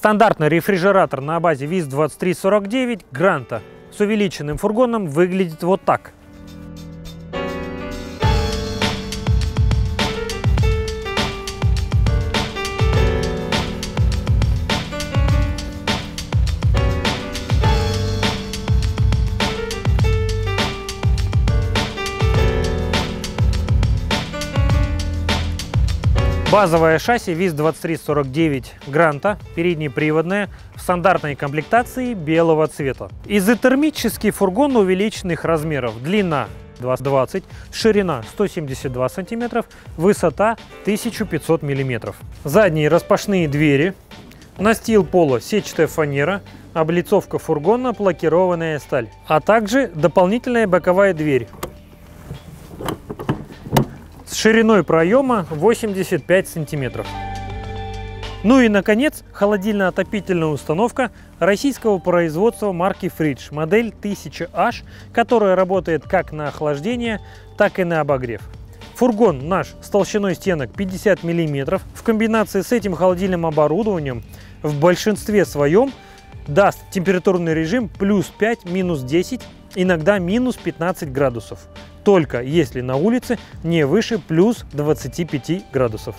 Стандартный рефрижератор на базе ВИЗ-2349 Гранта с увеличенным фургоном выглядит вот так – Базовое шасси ВИЗ-2349 Гранта, переднеприводное, в стандартной комплектации белого цвета. Изотермический фургон увеличенных размеров. Длина 220, ширина 172 сантиметров, высота 1500 миллиметров. Задние распашные двери, настил пола сетчатая фанера, облицовка фургона блокированная сталь, а также дополнительная боковая дверь шириной проема 85 сантиметров. Ну и, наконец, холодильно-отопительная установка российского производства марки Fridge, модель 1000H, которая работает как на охлаждение, так и на обогрев. Фургон наш с толщиной стенок 50 мм в комбинации с этим холодильным оборудованием в большинстве своем даст температурный режим плюс 5, минус 10, иногда минус 15 градусов только если на улице не выше плюс 25 градусов.